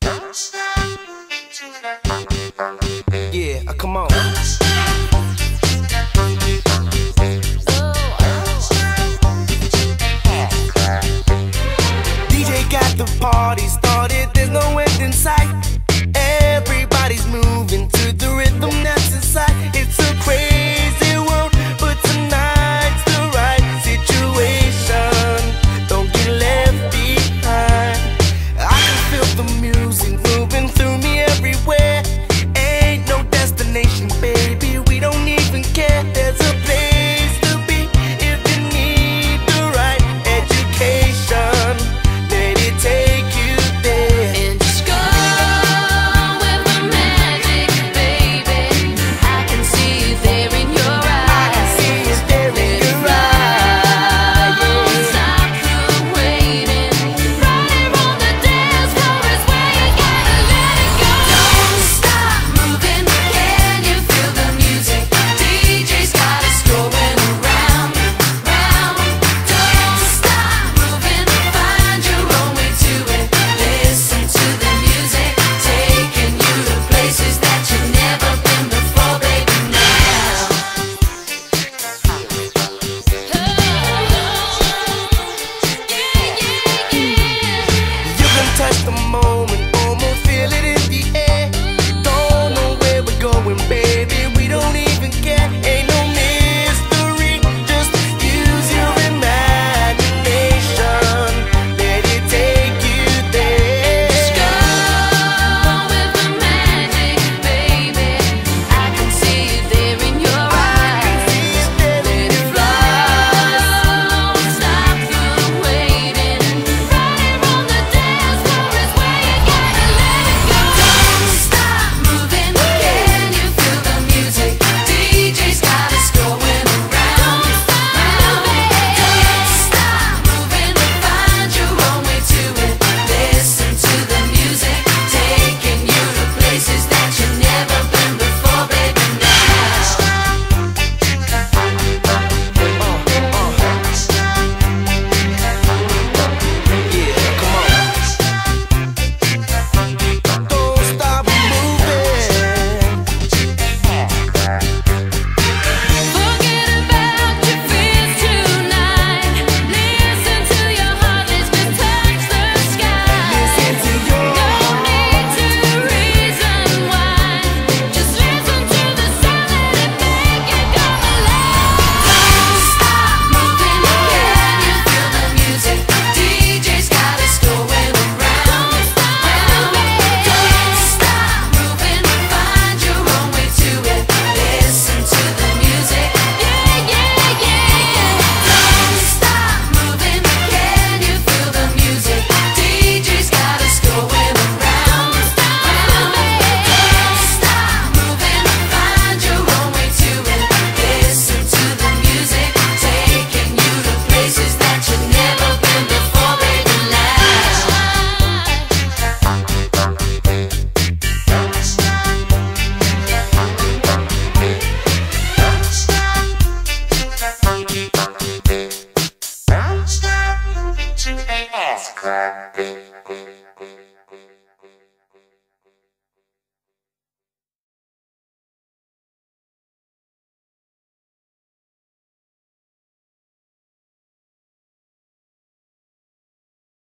Don't stop. Yeah, come on. Thank you.